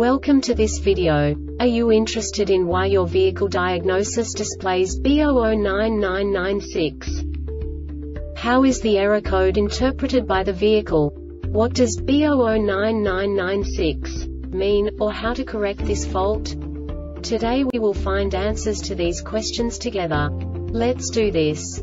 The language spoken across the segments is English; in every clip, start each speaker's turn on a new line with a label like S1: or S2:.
S1: Welcome to this video. Are you interested in why your vehicle diagnosis displays B009996? How is the error code interpreted by the vehicle? What does B009996 mean, or how to correct this fault? Today we will find answers to these questions together. Let's do this.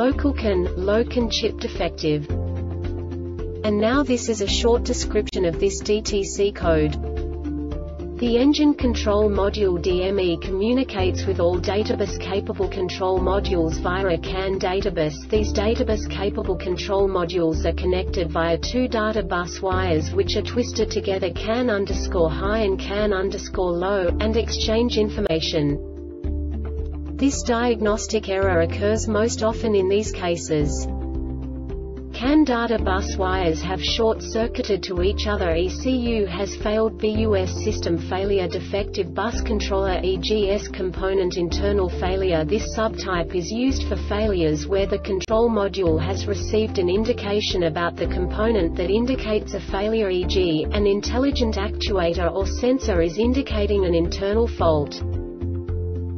S1: Local CAN, low-CAN chip defective. And now this is a short description of this DTC code. The Engine Control Module DME communicates with all databus-capable control modules via a CAN databus. These databus-capable control modules are connected via two data bus wires which are twisted together CAN underscore high and CAN underscore low, and exchange information. This diagnostic error occurs most often in these cases. CAN data bus wires have short-circuited to each other ECU has failed BUS system failure defective bus controller EGS component internal failure This subtype is used for failures where the control module has received an indication about the component that indicates a failure e.g., an intelligent actuator or sensor is indicating an internal fault.